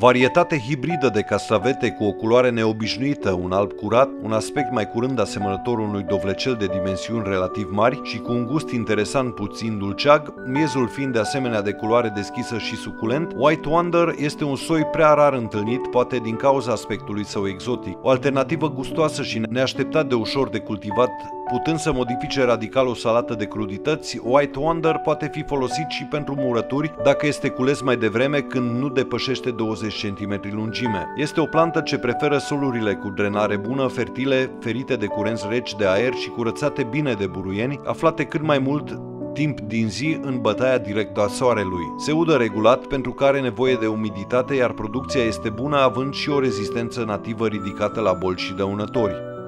Varietate hibridă de castravete cu o culoare neobișnuită, un alb curat, un aspect mai curând asemănător unui dovlecel de dimensiuni relativ mari și cu un gust interesant puțin dulceag, miezul fiind de asemenea de culoare deschisă și suculent, White Wonder este un soi prea rar întâlnit, poate din cauza aspectului său exotic. O alternativă gustoasă și neașteptat de ușor de cultivat Putând să modifice radical o salată de crudități, White Wonder poate fi folosit și pentru murături dacă este cules mai devreme când nu depășește 20 cm lungime. Este o plantă ce preferă solurile cu drenare bună, fertile, ferite de curenți reci de aer și curățate bine de buruieni, aflate cât mai mult timp din zi în bătaia directă a soarelui. Se udă regulat pentru că are nevoie de umiditate, iar producția este bună având și o rezistență nativă ridicată la bolți și dăunători.